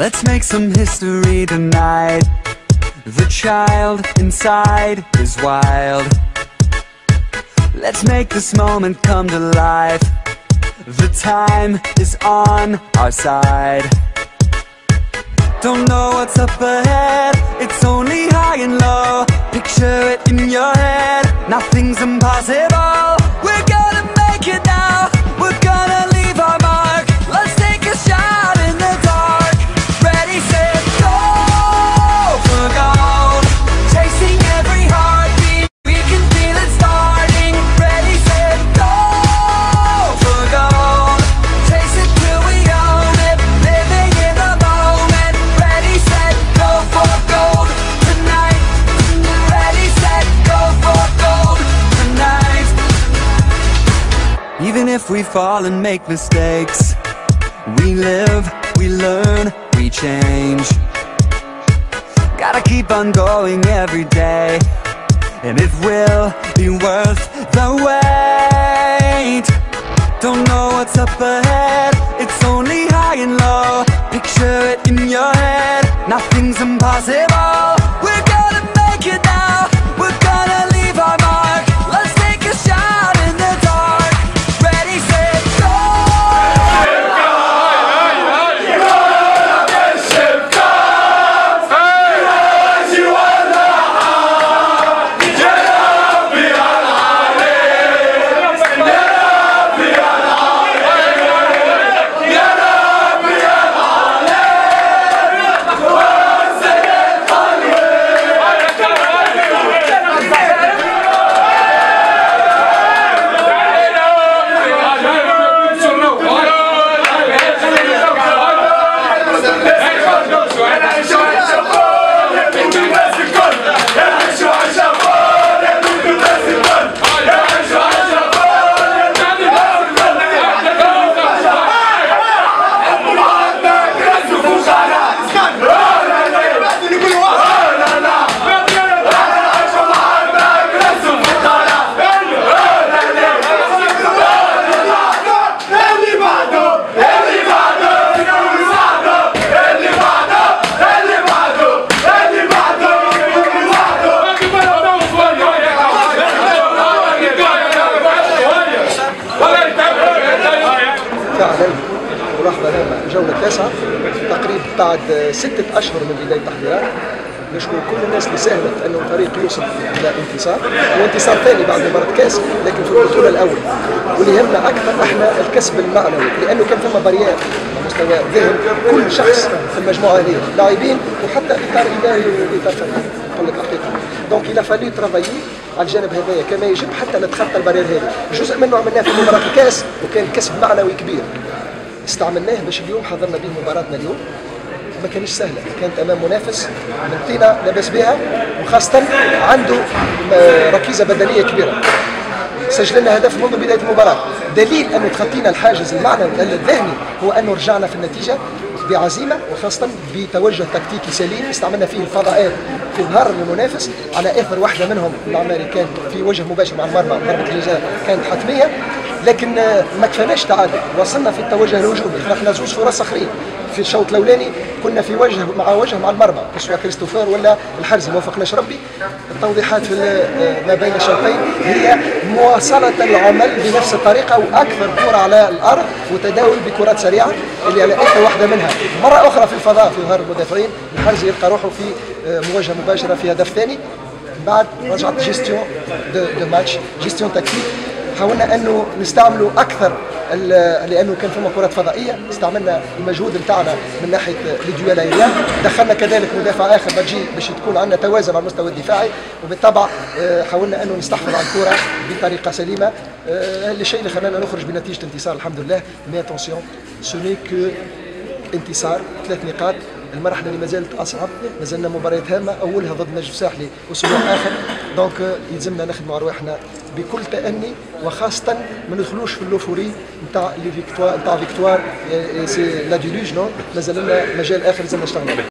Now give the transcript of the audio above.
Let's make some history tonight. The child inside is wild. Let's make this moment come to life. The time is on our side. Don't know what's up ahead, it's only high and low. Picture it in your head, nothing's impossible. We're gonna fall and make mistakes, we live, we learn, we change. Gotta keep on going every day, and it will be worth the wait. Don't know what's up ahead, it's only high and low. Picture it in your head, nothing's impossible. We're gonna make it now, فعلا ملاحظة هامة الجولة التاسعة تقريبا بعد ستة أشهر من بداية التحضيرات نشكر كل الناس اللي ساهمت أنه الفريق يوصل إلى انتصار. وانتصار ثاني بعد مباراة كاس لكن في البطولة الأول. واللي يهمنا أكثر إحنا الكسب المعنوي لأنه كان ثم بريات مستوى ذهن كل شخص في المجموعة هذه. لاعبين وحتى إطار إداري وإطار فني نقول لك الحقيقة دونك إلى فالي ترافايي على الجانب هذايا. كما يجب حتى نتخطى البرير هذه. جزء منه عملناه في مباراة الكاس وكان كسب معنوي كبير. استعملناه باش اليوم حضرنا به مباراتنا اليوم. ما كانش سهلة كانت أمام منافس من طينة لاباس بها وخاصة عنده م- ركيزة بدنية كبيرة. سجل لنا هدف منذ بداية المباراة. دليل أنه تخطينا الحاجز المعنوي الذهني هو أنه رجعنا في النتيجة. بعزيمة وخاصة بتوجه تكتيكي سليم استعملنا فيه الفضاءات في ظهر المنافس على إثر واحدة منهم العماري كان في وجه مباشر مع المرمى ضربه الجزاء كانت حتمية. لكن آه، ما كفاناش تعادل. وصلنا في التوجه الهجومي خلقنا زوج فرص آخرين. في الشوط الأولاني كنا في وجه مع وجه مع المرمى. سواء كريستوفر ولا الحرزي ما وفقناش ربي. التوضيحات في ال- ما بين الشوطين هي مواصلة العمل بنفس الطريقة وأكثر كرة على الأرض وتداول بكرات سريعة اللي على اثر واحدة منها. مرة أخرى في الفضاء في ظهر المدافعين. الحرزي يلقى روحه في آه، مواجهة مباشرة في هدف ثاني. بعد رجعت gestion de match gestion tactique حاولنا أنه نستعملوا أكثر لأنه كان فما كرات فضائية. استعملنا المجهود نتاعنا من ناحية les duels aériens دخلنا كذلك مدافع آخر بجي باش تكون عندنا توازن على المستوى الدفاعي. وبالطبع آه، حاولنا أنه نستحفظ على الكرة بطريقة سليمة. آه، الشيء اللي خلانا نخرج بنتيجة انتصار الحمد لله. mais attention ce n'est que انتصار. ثلاث نقاط. المرحلة اللي ما زالت أصعب. ما زلنا مباريات هامة. أولها ضد نجم ساحلي. أسبوع آخر. دونك يلزمنا نخدموا ارواحنا بكل تاني وخاصه ما ندخلوش في اللوفوري نتاع لي فيكتوار نتاع فيكتوار سي لا ديلوج نو مازال لنا مجال اخر لازم نشتغلوا عليه